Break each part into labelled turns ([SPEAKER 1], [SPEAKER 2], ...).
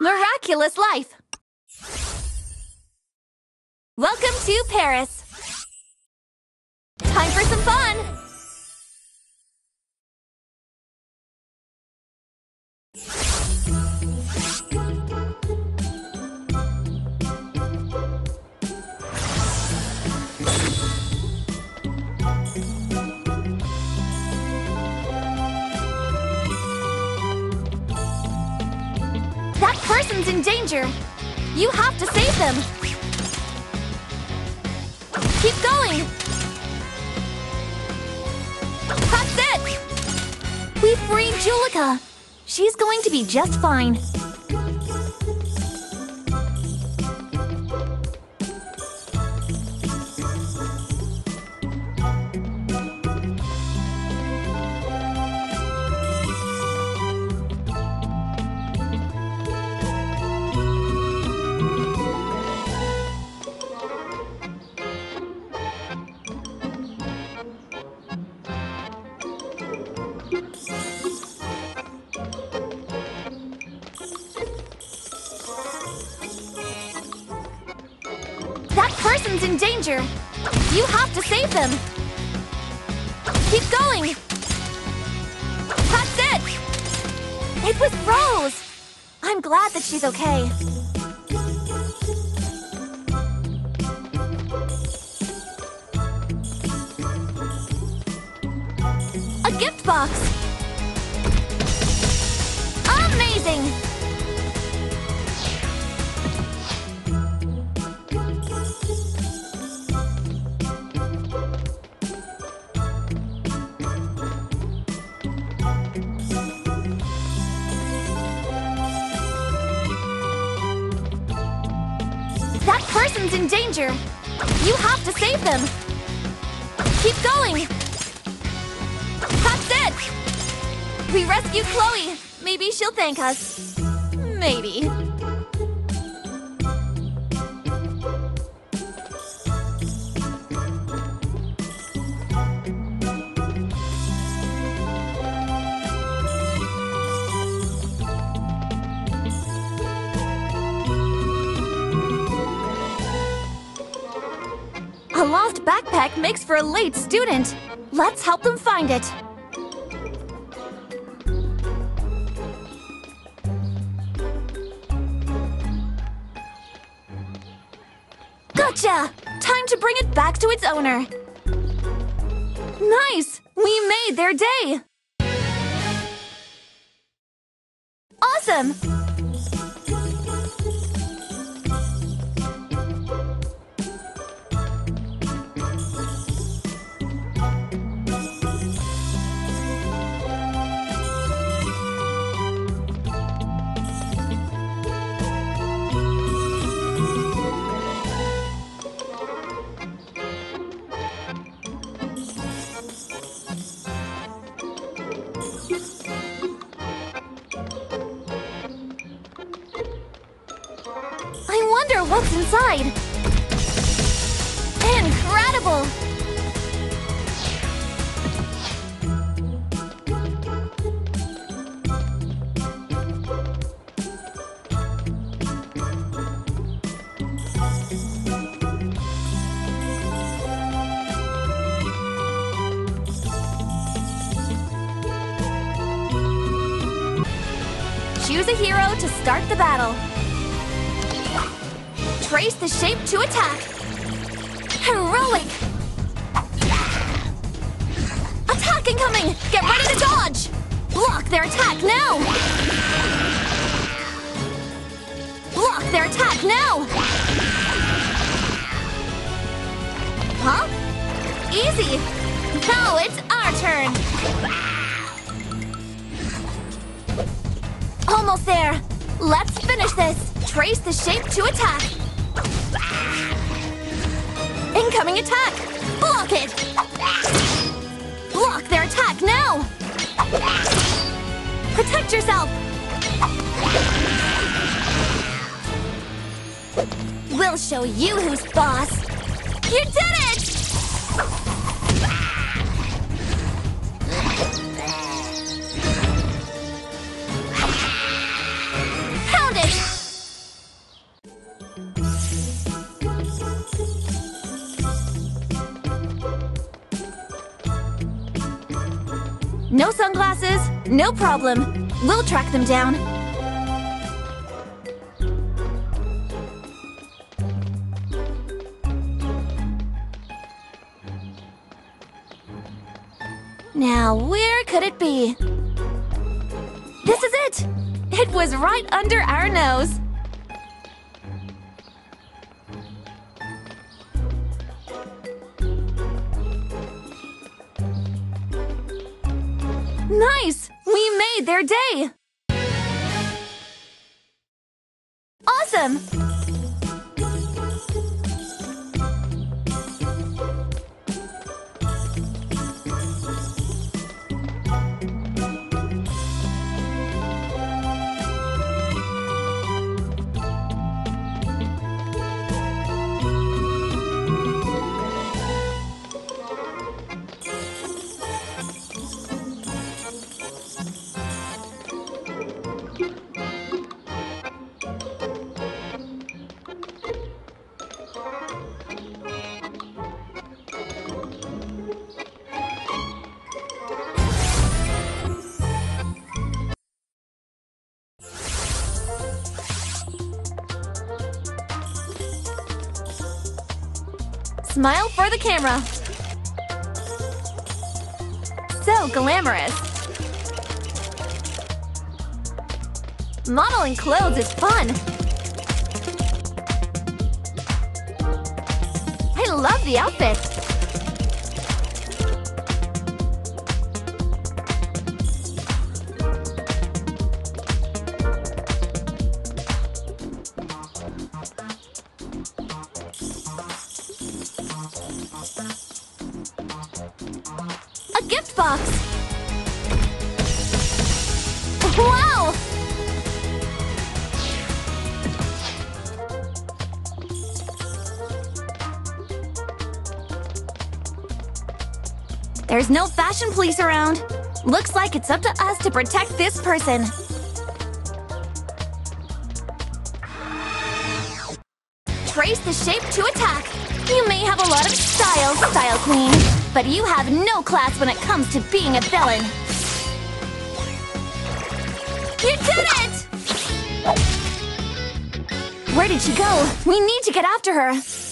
[SPEAKER 1] Miraculous life! Welcome to Paris! Time for some fun! Person's in danger! You have to save them! Keep going! That's it! We freed Juleka! She's going to be just fine. Person's in danger! You have to save them! Keep going! That's it! It was Rose! I'm glad that she's okay. In danger! You have to save them! Keep going! That's it! We rescued Chloe! Maybe she'll thank us. Maybe. Backpack makes for a late student. Let's help them find it. Gotcha! Time to bring it back to its owner. Nice! We made their day! Awesome! Choose a hero to start the battle. Trace the shape to attack. Heroic! Attack incoming! Get ready to dodge! Block their attack now! Block their attack now! Trace the shape to attack! Incoming attack! Block it! Block their attack now! Protect yourself! We'll show you who's boss! You did No sunglasses? No problem. We'll track them down. Now, where could it be? This is it! It was right under our nose. Nice! We made their day! Awesome! Smile for the camera. So glamorous. Modeling clothes is fun. I love the outfit. There's no fashion police around. Looks like it's up to us to protect this person. Trace the shape to attack. You may have a lot of style, Style Queen, but you have no class when it comes to being a villain. You did it! Where did she go? We need to get after her.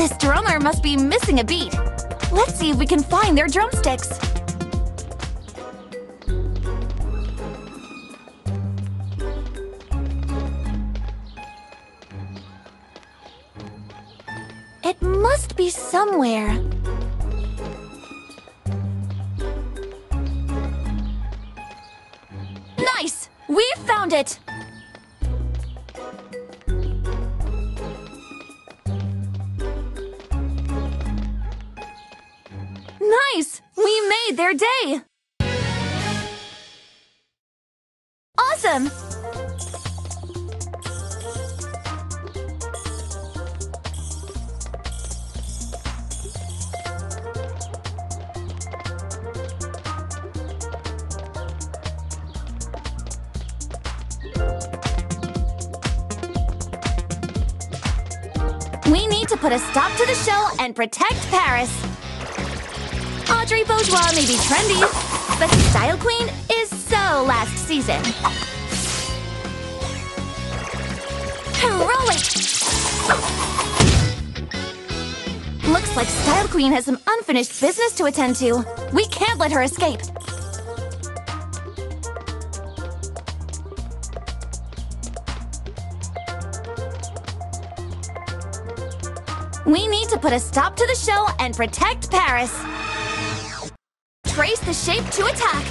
[SPEAKER 1] This drummer must be missing a beat. Let's see if we can find their drumsticks. It must be somewhere. Awesome! We need to put a stop to the show and protect Paris. Audrey Bourgeois may be trendy, but the Style Queen is so last season. Heroic! Looks like Style Queen has some unfinished business to attend to. We can't let her escape. We need to put a stop to the show and protect Paris. Trace the shape to attack.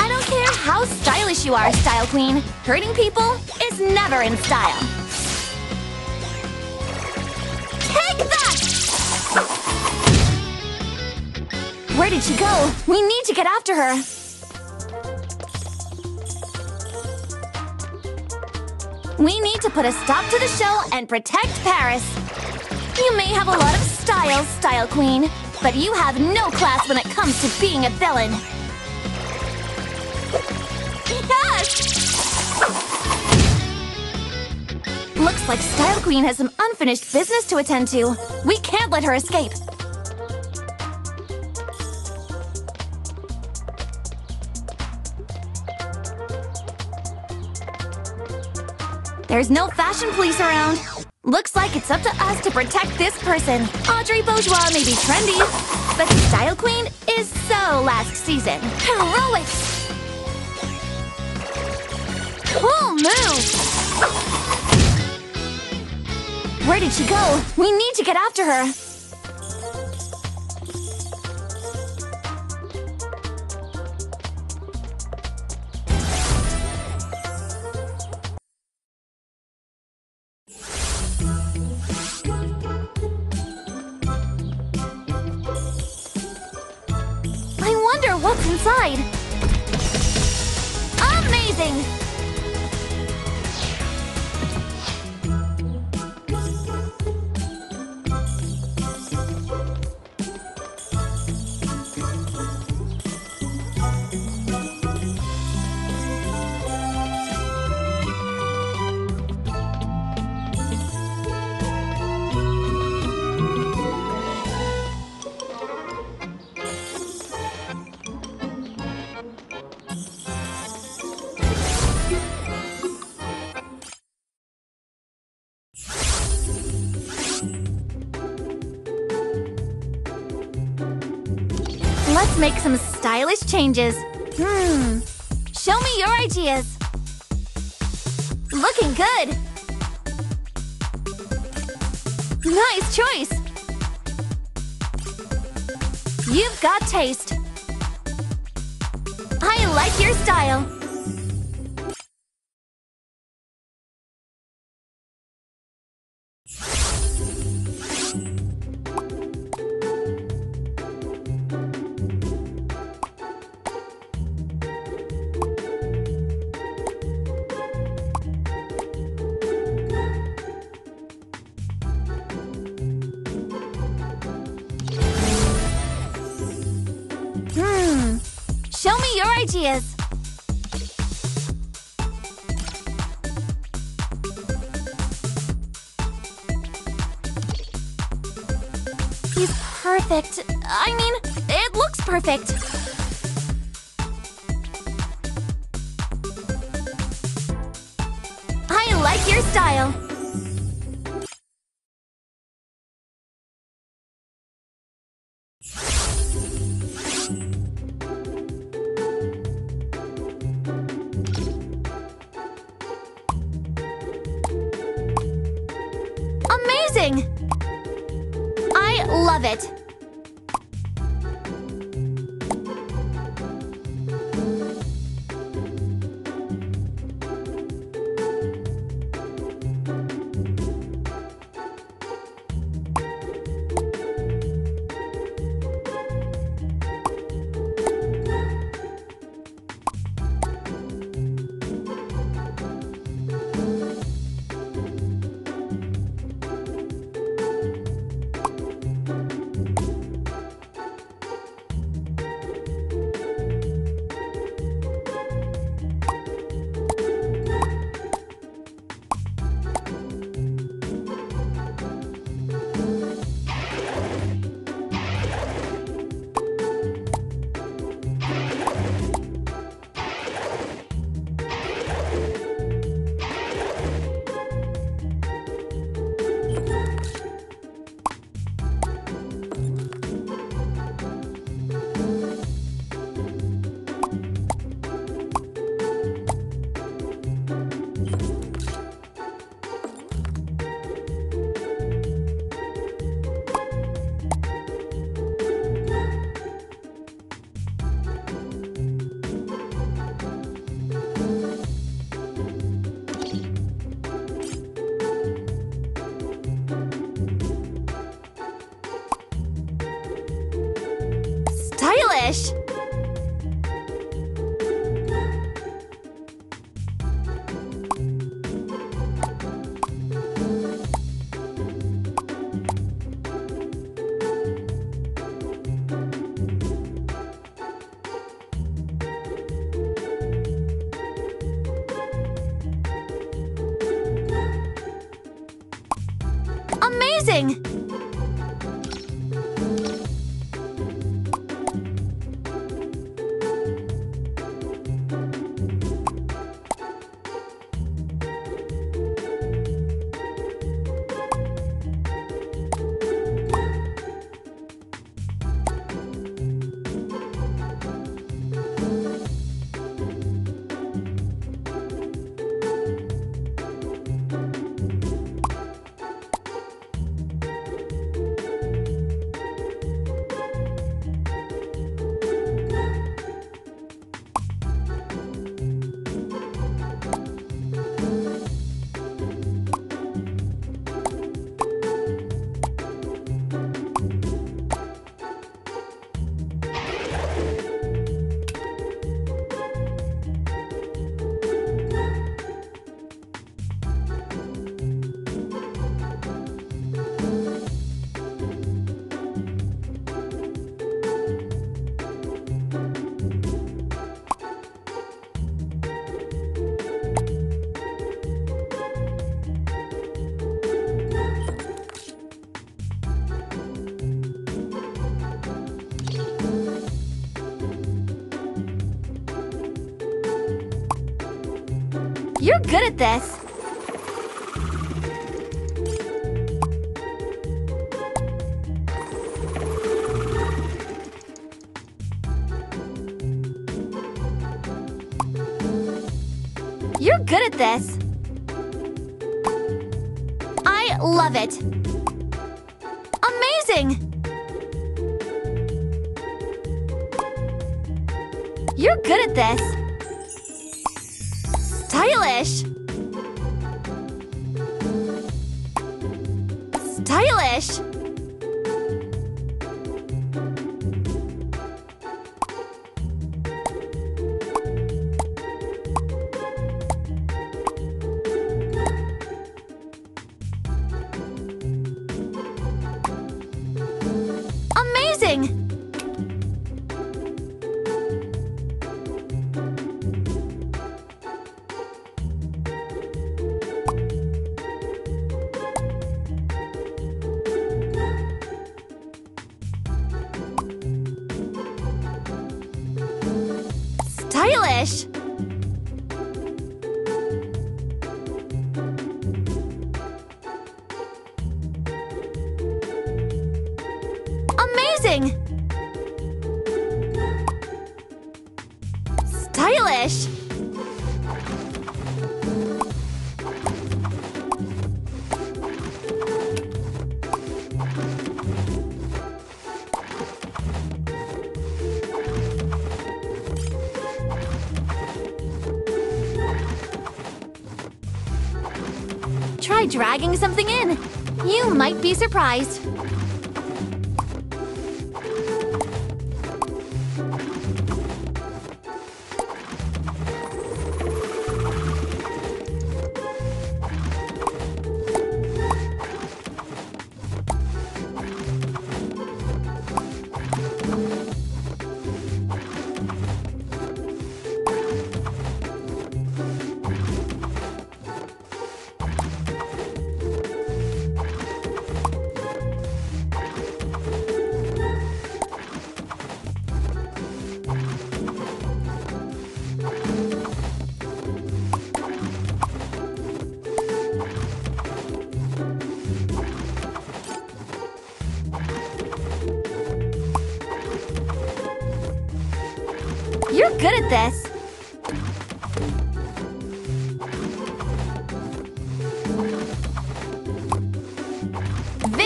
[SPEAKER 1] I don't care how stylish you are, Style Queen. Hurting people is never in style. Did she go? We need to get after her. We need to put a stop to the show and protect Paris. You may have a lot of style, Style Queen, but you have no class when it comes to being a villain. Yes! Looks like Style Queen has some unfinished business to attend to. We can't let her escape. There's no fashion police around. Looks like it's up to us to protect this person. Audrey Bourgeois may be trendy, but the Style Queen is so last season. Heroic! Cool move! Where did she go? We need to get after her. Let's make some stylish changes. Hmm. Show me your ideas. Looking good. Nice choice. You've got taste. I like your style. Ideas. He's perfect. I mean, it looks perfect. I like your style. It. Amazing! Good at this. You're good at this. I love it. Amazing! You're good at this. Stylish! Stylish! Dragging something in. You might be surprised.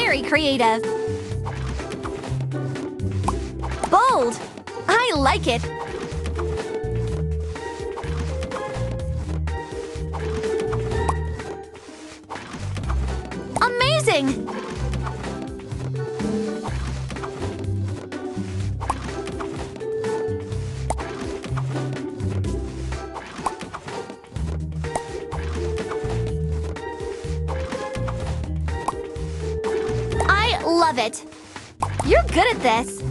[SPEAKER 1] Very creative. Bold. I like it. I love